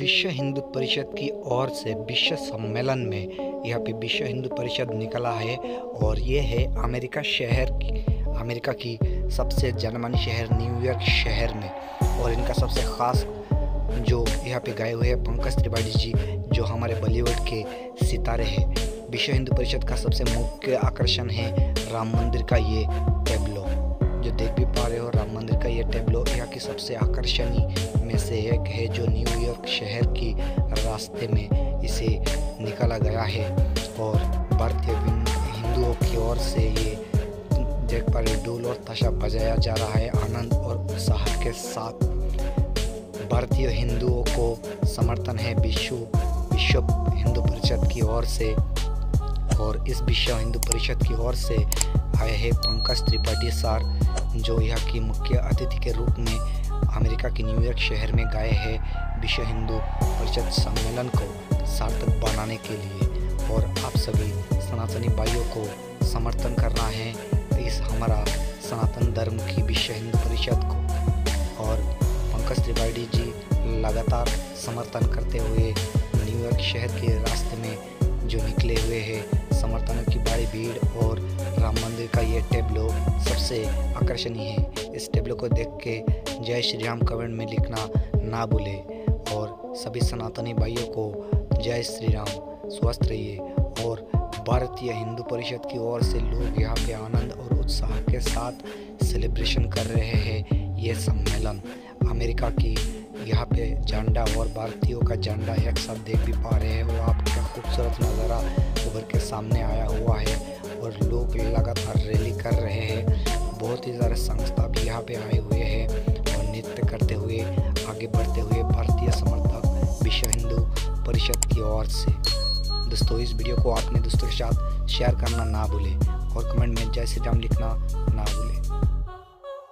विश्व हिंदू परिषद की ओर से विश्व सम्मेलन में यहाँ पे विश्व हिंदू परिषद निकला है और ये है अमेरिका शहर अमेरिका की सबसे जनमानी शहर न्यूयॉर्क शहर में। और इनका सबसे ख़ास जो यहाँ पे गए हुए हैं पंकज त्रिपाठी जी, जो हमारे बॉलीवुड के सितारे हैं। विश्व हिंदू परिषद का सबसे मुख्य आकर्षण है राम मंदिर का ये टेबलो। जो देख भी पा रहे हो, राम मंदिर का ये टेबलो यहाँ की सबसे आकर्षणीय में से एक है जो न्यूयॉर्क शहर की रास्ते में इसे निकाला गया है और भारतीय हिंदुओं की ओर से ये देख पा रहे डोल और तशा बजाया जा रहा है। आनंद और उत्साह के साथ भारतीय हिंदुओं को समर्थन है विश्व विश्व हिंदू परिषद की ओर से और इस विश्व हिंदू परिषद की ओर से आए हैं पंकज त्रिपाठी सर, जो यहाँ की मुख्य अतिथि के रूप में अमेरिका के न्यूयॉर्क शहर में गए हैं विश्व हिंदू परिषद सम्मेलन को सार्थक बनाने के लिए। और आप सभी सनातनी भाइयों को समर्थन करना है इस हमारा सनातन धर्म की विश्व हिंदू परिषद को। और पंकज त्रिपाठी जी लगातार समर्थन करते हुए न्यूयॉर्क शहर के रास्ते में जो निकले हुए हैं, समर्थनों की बड़ी भीड़ और राम मंदिर का ये टेबलो सबसे आकर्षणीय है। इस टेबलो को देख के जय श्री राम कमेंट में लिखना ना भूले और सभी सनातनी भाइयों को जय श्री राम। स्वस्थ रहिए और भारतीय हिंदू परिषद की ओर से लोग यहाँ पे आनंद और उत्साह के साथ सेलिब्रेशन कर रहे हैं ये सम्मेलन। अमेरिका की यहाँ पे झंडा और भारतीयों का झंडा एक साथ देख भी पा रहे हैं। वो आपका खूबसूरत नज़ारा उभर के सामने आया हुआ है और लोग लगातार रैली कर रहे हैं। बहुत ही सारे संस्था भी यहाँ पे आए परिषद की ओर से। दोस्तों, इस वीडियो को आपने दोस्तों के साथ शेयर करना ना भूलें और कमेंट में जय श्री राम लिखना ना भूलें।